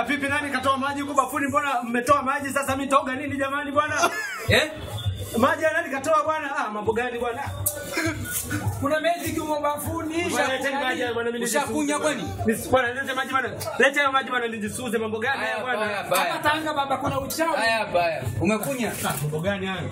Ah, vipi nani katoa maji huko bafuni? Mbona mmetoa maji sasa mimi nitaoga nini jamani bwana? Eh? Maji nani katoa bwana? Ah, mambo gani bwana? Kuna magic huko bafuni. Leteni maji bwana mimi Ushakunya kwani? Bwana lete maji bwana. Lete hayo maji bwana nijisuze mambo gani haya bwana? Hapa Tanga baba kuna uchawi. Haya baya. Umekunya? Ah, mambo gani haya?